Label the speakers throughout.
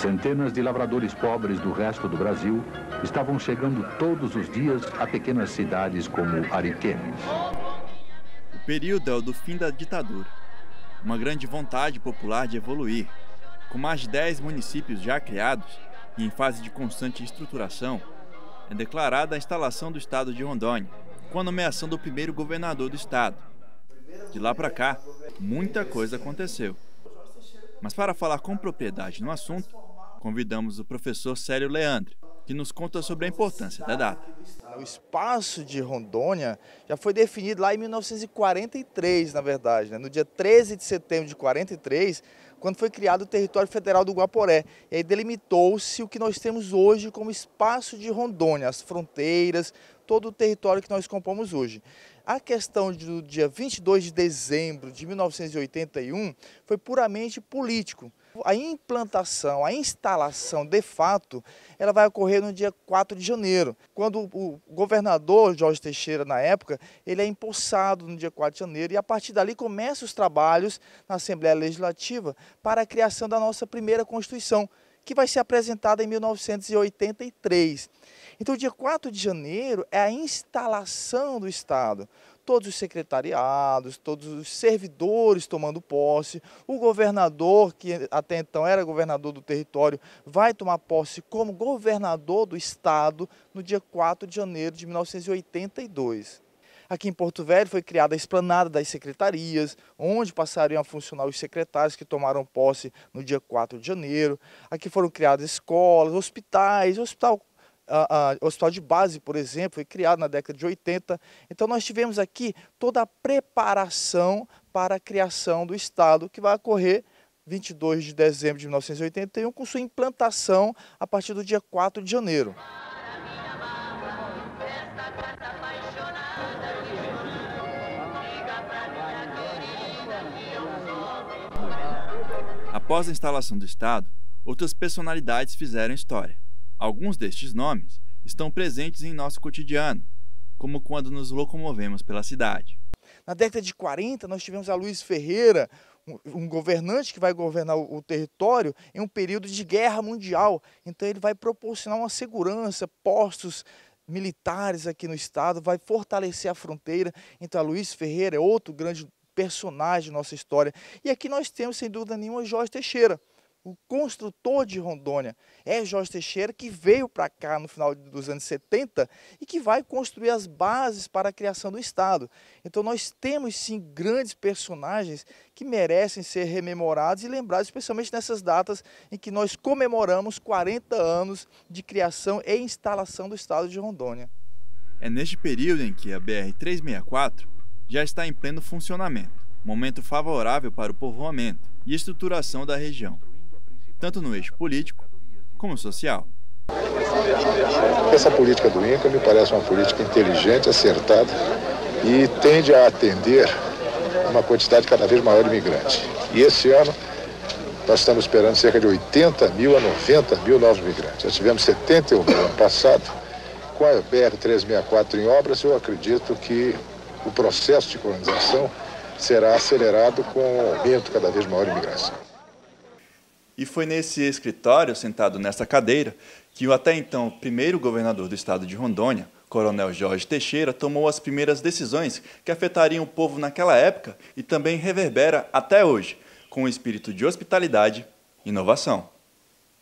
Speaker 1: Centenas de lavradores pobres do resto do Brasil estavam chegando todos os dias a pequenas cidades como Ariquemes.
Speaker 2: O período é o do fim da ditadura. Uma grande vontade popular de evoluir. Com mais de 10 municípios já criados e em fase de constante estruturação, é declarada a instalação do estado de Rondônia, com a nomeação do primeiro governador do estado. De lá para cá, muita coisa aconteceu. Mas para falar com propriedade no assunto, convidamos o professor Célio Leandro, que nos conta sobre a importância da data.
Speaker 3: O espaço de Rondônia já foi definido lá em 1943, na verdade, né? no dia 13 de setembro de 43, quando foi criado o território federal do Guaporé. E aí delimitou-se o que nós temos hoje como espaço de Rondônia, as fronteiras, todo o território que nós compomos hoje. A questão do dia 22 de dezembro de 1981 foi puramente político. A implantação, a instalação de fato, ela vai ocorrer no dia 4 de janeiro, quando o governador Jorge Teixeira, na época, ele é empossado no dia 4 de janeiro e a partir dali começam os trabalhos na Assembleia Legislativa para a criação da nossa primeira Constituição, que vai ser apresentada em 1983. Então, o dia 4 de janeiro é a instalação do Estado todos os secretariados, todos os servidores tomando posse, o governador, que até então era governador do território, vai tomar posse como governador do estado no dia 4 de janeiro de 1982. Aqui em Porto Velho foi criada a esplanada das secretarias, onde passariam a funcionar os secretários que tomaram posse no dia 4 de janeiro. Aqui foram criadas escolas, hospitais, hospital a, a, o Hospital de Base, por exemplo, foi criado na década de 80. Então nós tivemos aqui toda a preparação para a criação do Estado, que vai ocorrer 22 de dezembro de 1981, com sua implantação a partir do dia 4 de janeiro.
Speaker 2: Após a instalação do Estado, outras personalidades fizeram história. Alguns destes nomes estão presentes em nosso cotidiano, como quando nos locomovemos pela cidade.
Speaker 3: Na década de 40, nós tivemos a Luiz Ferreira, um governante que vai governar o território em um período de guerra mundial. Então ele vai proporcionar uma segurança, postos militares aqui no estado, vai fortalecer a fronteira. Então a Luiz Ferreira é outro grande personagem da nossa história. E aqui nós temos, sem dúvida nenhuma, Jorge Teixeira, o construtor de Rondônia é Jorge Teixeira, que veio para cá no final dos anos 70 e que vai construir as bases para a criação do Estado. Então nós temos sim grandes personagens que merecem ser rememorados e lembrados, especialmente nessas datas em que nós comemoramos 40 anos de criação e instalação do Estado de Rondônia.
Speaker 2: É neste período em que a BR-364 já está em pleno funcionamento, momento favorável para o povoamento e estruturação da região tanto no eixo político como social.
Speaker 4: Essa política do INCA me parece uma política inteligente, acertada e tende a atender uma quantidade cada vez maior de imigrantes. E esse ano nós estamos esperando cerca de 80 mil a 90 mil novos migrantes. Já tivemos 71 mil ano passado. Com a BR-364 em obras, eu acredito que o processo de colonização será acelerado com um aumento cada vez maior de imigração.
Speaker 2: E foi nesse escritório, sentado nessa cadeira, que o até então primeiro governador do estado de Rondônia, Coronel Jorge Teixeira, tomou as primeiras decisões que afetariam o povo naquela época e também reverbera até hoje, com o espírito de hospitalidade e inovação.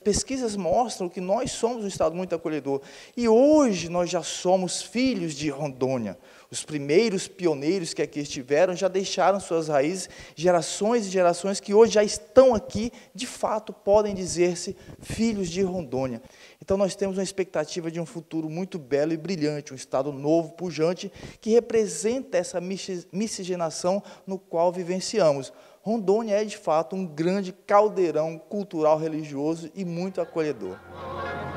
Speaker 3: Pesquisas mostram que nós somos um estado muito acolhedor e hoje nós já somos filhos de Rondônia. Os primeiros pioneiros que aqui estiveram já deixaram suas raízes, gerações e gerações que hoje já estão aqui, de fato, podem dizer-se filhos de Rondônia. Então, nós temos uma expectativa de um futuro muito belo e brilhante, um Estado novo, pujante, que representa essa miscigenação no qual vivenciamos. Rondônia é, de fato, um grande caldeirão cultural, religioso e muito acolhedor. Música